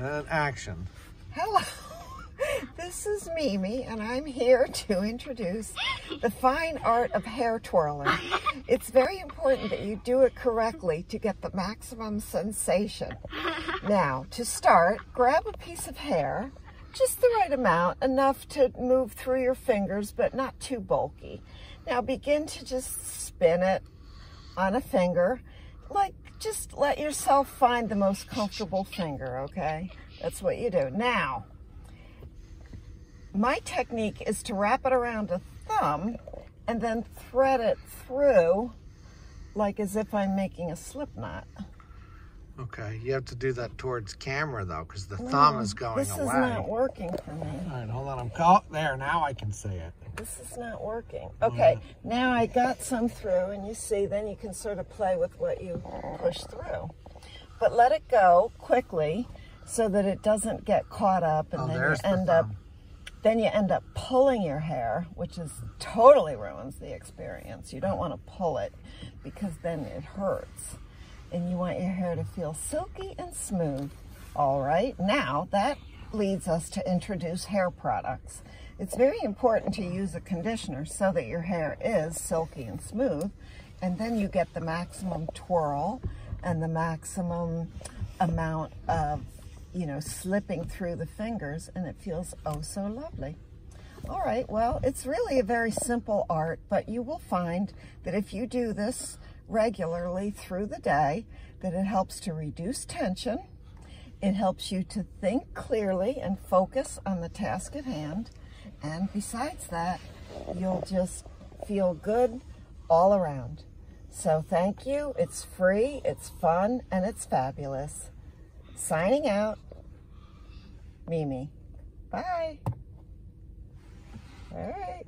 And action. Hello, this is Mimi, and I'm here to introduce the fine art of hair twirling. It's very important that you do it correctly to get the maximum sensation. Now, to start, grab a piece of hair, just the right amount, enough to move through your fingers, but not too bulky. Now begin to just spin it on a finger, like just let yourself find the most comfortable finger, okay? That's what you do. Now, my technique is to wrap it around a thumb and then thread it through like as if I'm making a slip knot. Okay, you have to do that towards camera though, because the thumb is going this away. This is not working for me. All right, hold on. I'm caught oh, there. Now I can see it. This is not working. Okay, now I got some through, and you see, then you can sort of play with what you push through. But let it go quickly so that it doesn't get caught up, and Oh, then you the end up then you end up pulling your hair, which is totally ruins the experience. You don't want to pull it because then it hurts. And you want your hair to feel silky and smooth. All right, now that leads us to introduce hair products. It's very important to use a conditioner so that your hair is silky and smooth, and then you get the maximum twirl and the maximum amount of you know, slipping through the fingers and it feels oh so lovely. All right, well, it's really a very simple art, but you will find that if you do this regularly through the day, that it helps to reduce tension, it helps you to think clearly and focus on the task at hand, and besides that, you'll just feel good all around. So thank you, it's free, it's fun, and it's fabulous. Signing out, Mimi. Bye. All right.